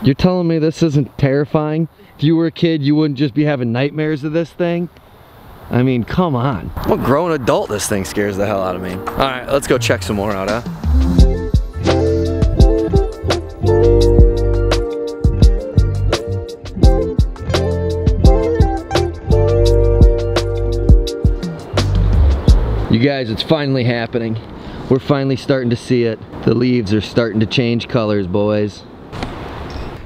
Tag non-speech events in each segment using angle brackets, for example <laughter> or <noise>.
You're telling me this isn't terrifying? If you were a kid, you wouldn't just be having nightmares of this thing? I mean, come on. What grown adult this thing scares the hell out of me. All right, let's go check some more out, huh? You guys, it's finally happening. We're finally starting to see it. The leaves are starting to change colors, boys.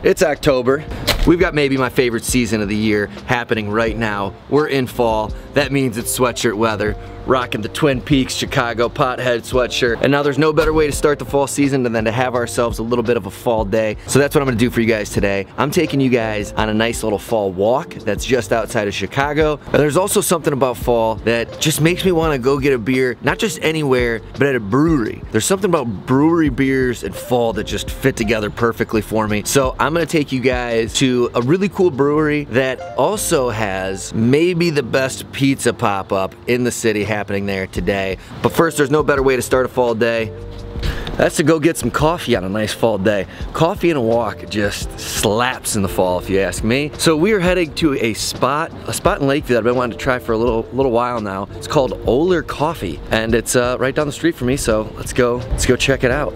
It's October. We've got maybe my favorite season of the year happening right now. We're in fall. That means it's sweatshirt weather. Rocking the Twin Peaks Chicago pothead sweatshirt. And now there's no better way to start the fall season than to have ourselves a little bit of a fall day. So that's what I'm gonna do for you guys today. I'm taking you guys on a nice little fall walk that's just outside of Chicago. And there's also something about fall that just makes me wanna go get a beer, not just anywhere, but at a brewery. There's something about brewery beers and fall that just fit together perfectly for me. So I'm gonna take you guys to a really cool brewery that also has maybe the best pizza pop-up in the city happening there today. But first, there's no better way to start a fall day that's to go get some coffee on a nice fall day. Coffee and a walk just slaps in the fall if you ask me. So we are heading to a spot, a spot in Lakeview that I've been wanting to try for a little little while now. It's called Oler Coffee and it's uh, right down the street from me so let's go, let's go check it out.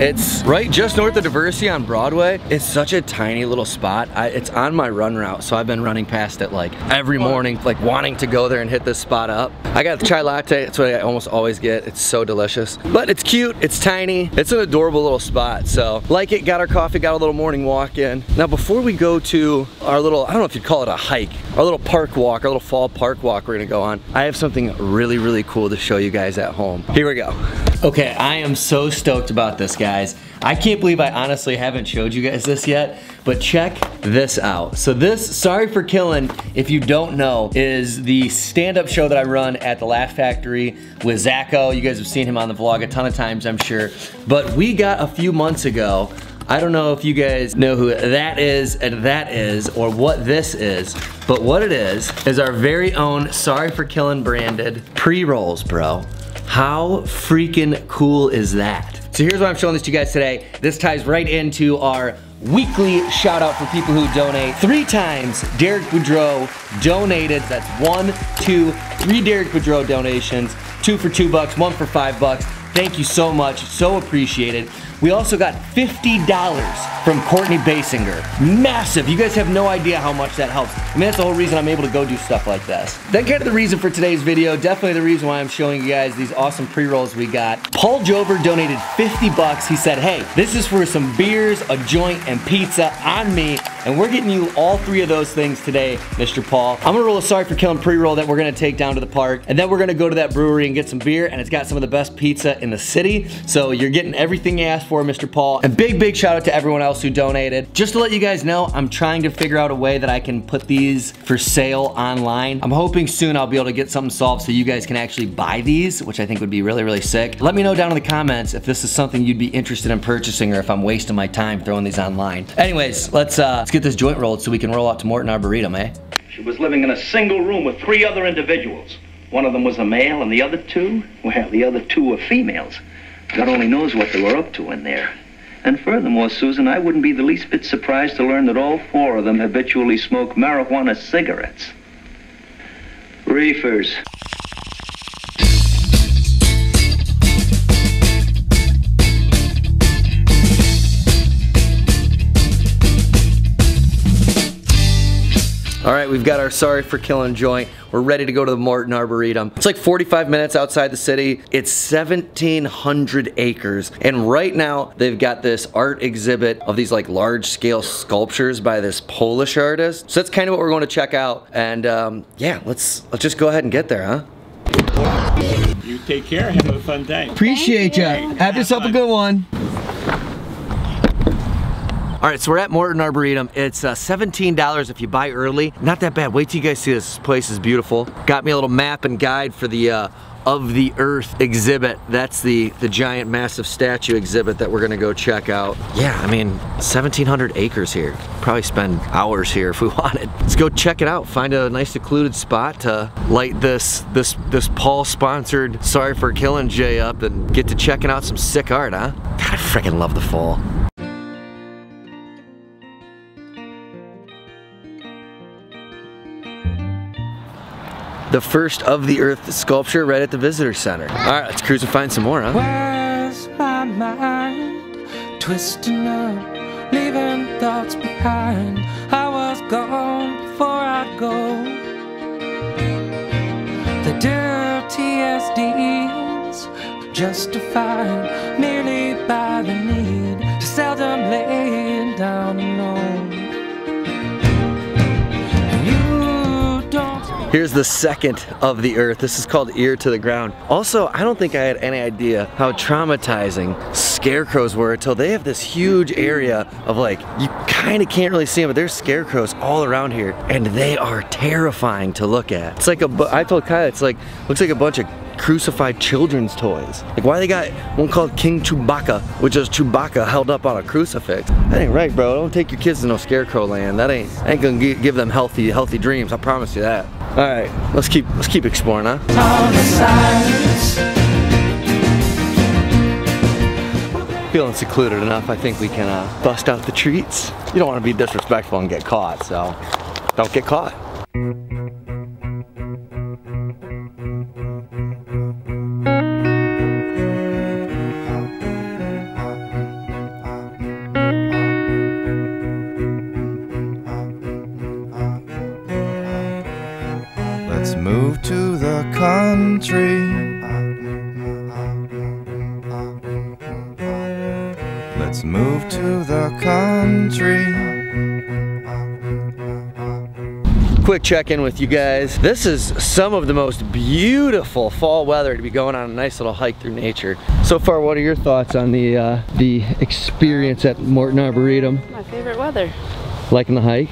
It's right just north of Diversey on Broadway. It's such a tiny little spot. I, it's on my run route, so I've been running past it like every morning, like wanting to go there and hit this spot up. I got the chai latte. That's what I almost always get. It's so delicious, but it's cute. It's tiny. It's an adorable little spot. So like it. Got our coffee. Got a little morning walk in. Now before we go to our little, I don't know if you'd call it a hike, our little park walk, our little fall park walk we're gonna go on. I have something really, really cool to show you guys at home. Here we go. Okay, I am so stoked about this, guys. I can't believe I honestly haven't showed you guys this yet, but check this out. So this, Sorry for Killing, if you don't know, is the stand-up show that I run at the Laugh Factory with Zacho. You guys have seen him on the vlog a ton of times, I'm sure. But we got a few months ago I don't know if you guys know who that is and that is or what this is, but what it is is our very own Sorry for Killing branded pre-rolls, bro. How freaking cool is that? So here's why I'm showing this to you guys today. This ties right into our weekly shout out for people who donate. Three times Derek Boudreau donated. That's one, two, three Derek Boudreau donations. Two for two bucks, one for five bucks. Thank you so much, so appreciated. We also got $50 from Courtney Basinger. Massive. You guys have no idea how much that helps. I mean, that's the whole reason I'm able to go do stuff like this. Then get to the reason for today's video. Definitely the reason why I'm showing you guys these awesome pre-rolls we got. Paul Jover donated 50 bucks. He said, hey, this is for some beers, a joint, and pizza on me. And we're getting you all three of those things today, Mr. Paul. I'm gonna roll a sorry for killing pre-roll that we're gonna take down to the park. And then we're gonna go to that brewery and get some beer. And it's got some of the best pizza in the city. So you're getting everything you asked for, Mr. Paul. And big, big shout out to everyone else who donated. Just to let you guys know, I'm trying to figure out a way that I can put these for sale online. I'm hoping soon I'll be able to get something solved so you guys can actually buy these, which I think would be really, really sick. Let me know down in the comments if this is something you'd be interested in purchasing or if I'm wasting my time throwing these online. Anyways, let's uh, let's get this joint rolled so we can roll out to Morton Arboretum, eh? She was living in a single room with three other individuals. One of them was a male, and the other two, well, the other two were females. God only knows what they were up to in there. And furthermore, Susan, I wouldn't be the least bit surprised to learn that all four of them habitually smoke marijuana cigarettes. Reefers. Right, right, we've got our sorry for killing joint. We're ready to go to the Morton Arboretum. It's like 45 minutes outside the city. It's 1,700 acres. And right now, they've got this art exhibit of these like large scale sculptures by this Polish artist. So that's kind of what we're going to check out. And um, yeah, let's, let's just go ahead and get there, huh? You take care. Have a fun time. Appreciate you. Have yourself a good one. All right, so we're at Morton Arboretum. It's uh, $17 if you buy early. Not that bad. Wait till you guys see this. This place is beautiful. Got me a little map and guide for the uh, of the Earth exhibit. That's the, the giant massive statue exhibit that we're gonna go check out. Yeah, I mean, 1,700 acres here. Probably spend hours here if we <laughs> wanted. Let's go check it out. Find a nice secluded spot to light this this this Paul sponsored Sorry for Killing Jay up and get to checking out some sick art, huh? God, I freaking love the fall. The first of the earth sculpture right at the visitor center. All right, let's cruise and find some more, huh? Where's my mind? Twisting up, leaving thoughts behind. I was gone before I go. The dirtiest deeds justified merely by the need to seldom lay down Here's the second of the earth. This is called Ear to the Ground. Also, I don't think I had any idea how traumatizing scarecrows were until they have this huge area of like, you kind of can't really see them, but there's scarecrows all around here and they are terrifying to look at. It's like a, I told Kyle, it's like, looks like a bunch of crucified children's toys. Like why they got one called King Chewbacca, which is Chewbacca held up on a crucifix. That ain't right, bro. Don't take your kids to no scarecrow land. That ain't ain't gonna give them healthy healthy dreams. I promise you that. All right, let's keep let's keep exploring, huh? Feeling secluded enough. I think we can uh, bust out the treats. You don't want to be disrespectful and get caught, so don't get caught. The country. quick check-in with you guys. This is some of the most beautiful fall weather to be going on a nice little hike through nature. So far, what are your thoughts on the uh, the experience at Morton Arboretum? My favorite weather. Liking the hike?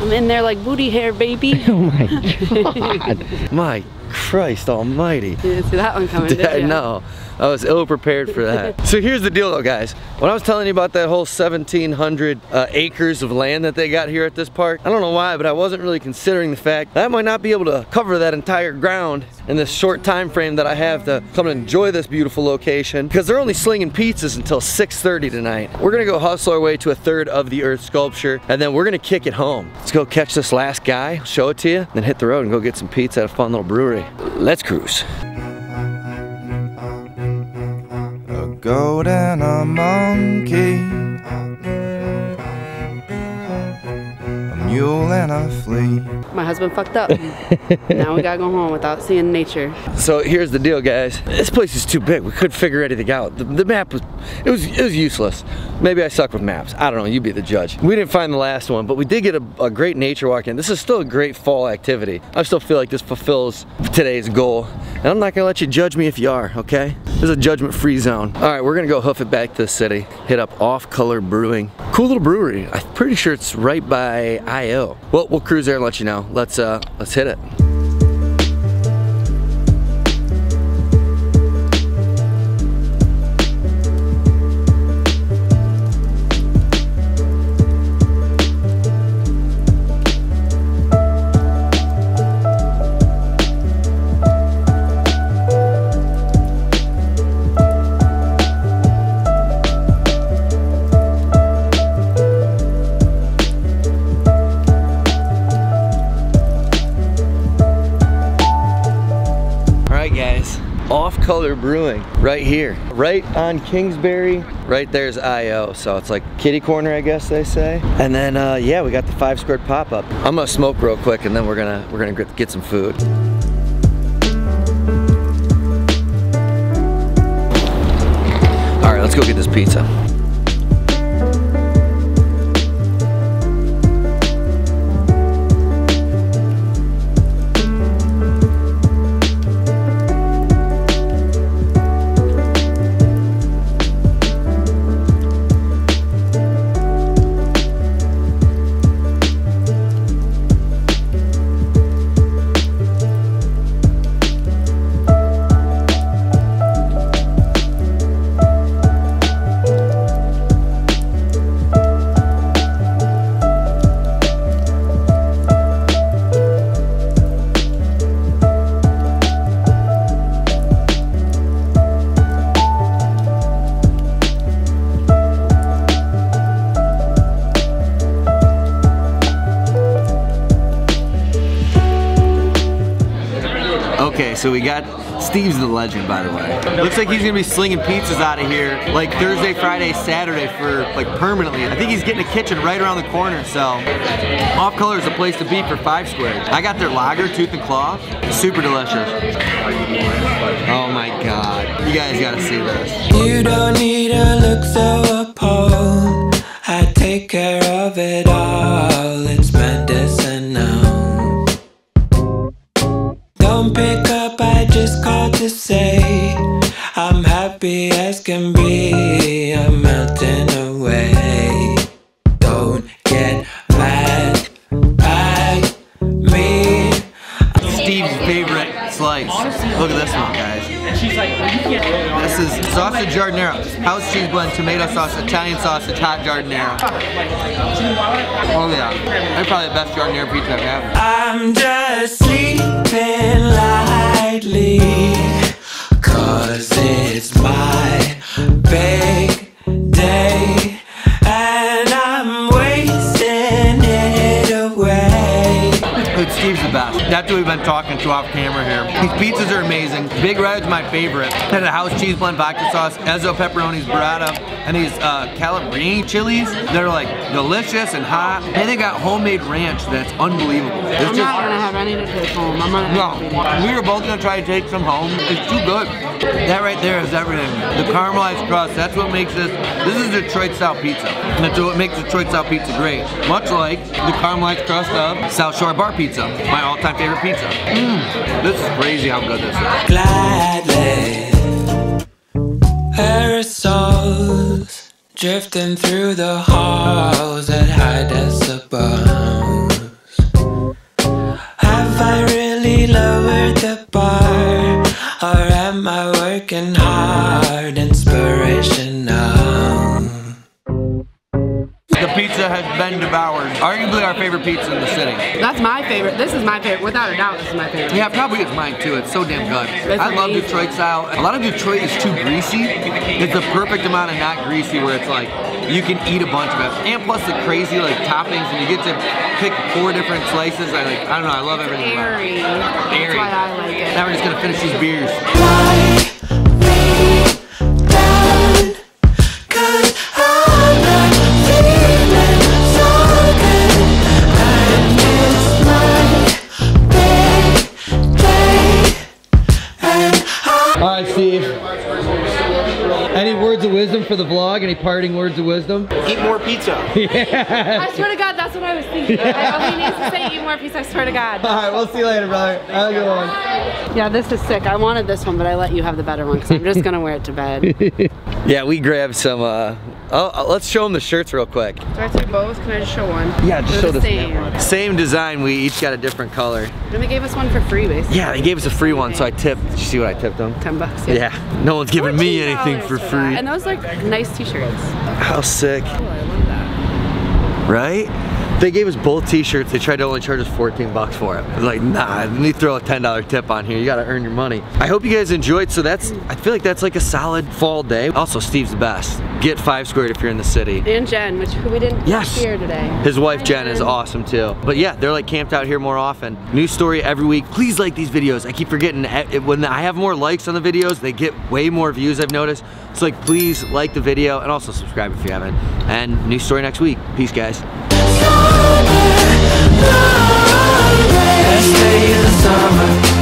I'm in there like booty hair, baby. <laughs> Oh my <laughs> God! my Christ Almighty! You didn't see that one coming, did I you? know. I was ill prepared for that. <laughs> so here's the deal though guys. When I was telling you about that whole 1700 uh, acres of land that they got here at this park, I don't know why, but I wasn't really considering the fact that I might not be able to cover that entire ground in this short time frame that I have to come and enjoy this beautiful location because they're only slinging pizzas until 6.30 tonight. We're gonna go hustle our way to a third of the earth sculpture and then we're gonna kick it home. Let's go catch this last guy, show it to you, then hit the road and go get some pizza at a fun little brewery. Let's cruise. Goat and a monkey. A mule and a flea. My husband fucked up. <laughs> now we gotta go home without seeing nature. So here's the deal, guys. This place is too big. We couldn't figure anything out. The, the map was it was it was useless. Maybe I suck with maps. I don't know. You be the judge. We didn't find the last one, but we did get a, a great nature walk in. This is still a great fall activity. I still feel like this fulfills today's goal, and I'm not gonna let you judge me if you are. Okay? This is a judgment-free zone. All right, we're gonna go hoof it back to the city. Hit up Off Color Brewing. Cool little brewery. I'm pretty sure it's right by IO. Well, we'll cruise there and let you know. Let's uh, let's hit it. Brewing right here, right on Kingsbury. Right there's IO, so it's like kitty corner, I guess they say. And then, uh, yeah, we got the five squared pop up. I'm gonna smoke real quick, and then we're gonna we're gonna get- get some food. All right, let's go get this pizza. So we got Steve's the legend, by the way. Looks like he's gonna be slinging pizzas out of here like Thursday, Friday, Saturday for like permanently. I think he's getting a kitchen right around the corner, so Off Color is a place to be for five squared. I got their lager, tooth and claw, super delicious. Oh my god, you guys gotta see this. Guys. This is sausage giardiniera, house cheese blend, tomato sauce, Italian sausage, hot giardiniera. Oh yeah, that's probably the best giardiniera pizza I've ever had. I'm just sleeping lightly. Cause it's my That's what we've been talking to off camera here. These pizzas are amazing. Big Red's my favorite. Had a house cheese blend, vodka sauce, Ezzo pepperonis, burrata, and these uh, Calabrini chilies. They're like delicious and hot. And they got homemade ranch that's unbelievable. It's I'm not gonna have any to take home. I'm gonna No, we were both gonna try to take some home. It's too good. That right there is everything. The caramelized crust, that's what makes this, this is Detroit style pizza. And that's what makes Detroit style pizza great. Much like the caramelized crust of South Shore Bar Pizza, my all time favorite pizza. Mm, this is crazy how good this is. Gladly. Aerosols drifting through the halls at high decibels. Have I really lowered the bar? Or am I working hard? Inspirational. The pizza has been devoured. Arguably our favorite pizza in the city. That's my favorite. This is my favorite. Without a doubt, this is my favorite. Yeah, probably it's mine too. It's so damn good. It's I love. Detroit style. A lot of Detroit is too greasy. It's the perfect amount of not greasy where it's like you can eat a bunch of it. And plus the crazy like toppings and you get to pick four different slices. I like I don't know, I love everything about it. Airy. That's Airy. why I like it. Now we're just gonna finish these beers. For the vlog? Any parting words of wisdom? Eat more pizza. <laughs> I swear to God, that's what I was thinking. All he needs to say, eat more pizza. I swear to God. Alright, we'll see you later, brother. Have a good one. Yeah, this is sick. I wanted this one, but I let you have the better one because I'm just gonna wear it to bed. <laughs> Yeah, we grabbed some uh oh, uh, let's show them the shirts real quick. Do I take both? Can I just show one? Yeah, just They're show the same. Same design, we each got a different color. And they gave us one for free, basically. Yeah, they gave us a free one, so I tipped. Did you see what I tipped them? Ten bucks. Yeah, no one's giving me anything $14 for that. free. And those like nice t-shirts. How sick, Oh, I love that. right? They gave us both t-shirts. They tried to only charge us 14 bucks for it. I was like, nah, let me throw a $10 tip on here. You gotta earn your money. I hope you guys enjoyed. So that's, I feel like that's like a solid fall day. Also, Steve's the best. Get five squared if you're in the city. And Jen, which we didn't Yes. hear today. His wife Hi, Jen is awesome too. But yeah, they're like camped out here more often. New story every week. Please like these videos. I keep forgetting when I have more likes on the videos, they get way more views I've noticed. So like please like the video and also subscribe if you haven't. And new story next week. Peace guys. Day of the summer